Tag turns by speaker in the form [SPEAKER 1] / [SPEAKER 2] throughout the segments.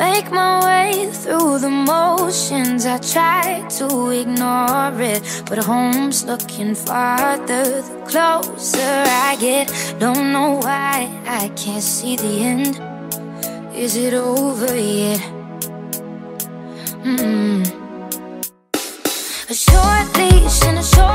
[SPEAKER 1] Make my way through the motions I try to ignore it But home's looking farther The closer I get Don't know why I can't see the end Is it over yet? Mm -hmm. A short leash and a short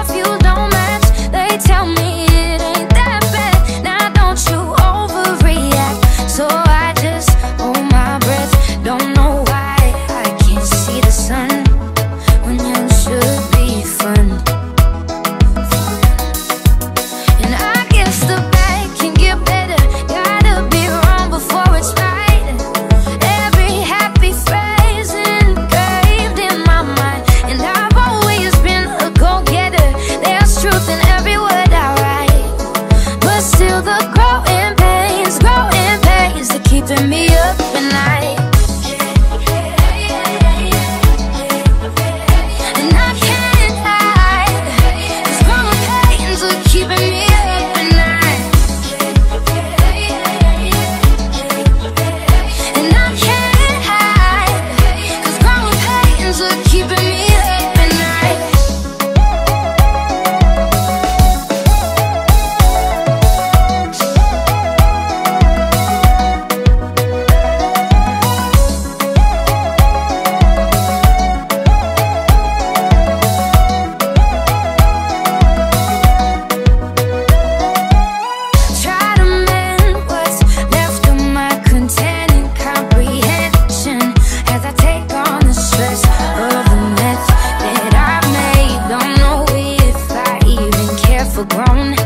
[SPEAKER 1] alone.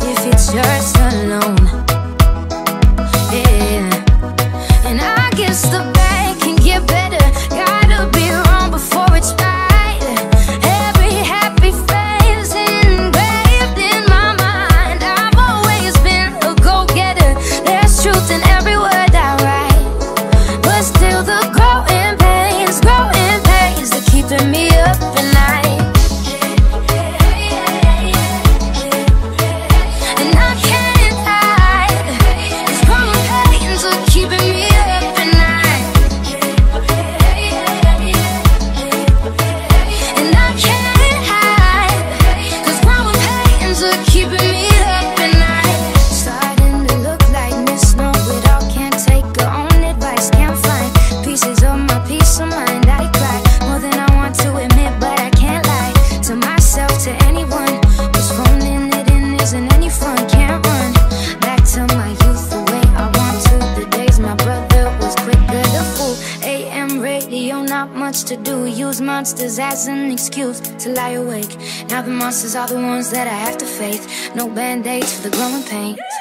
[SPEAKER 1] If it's yours alone. much to do. Use monsters as an excuse to lie awake. Now the monsters are the ones that I have to face. No band aids for the growing pains.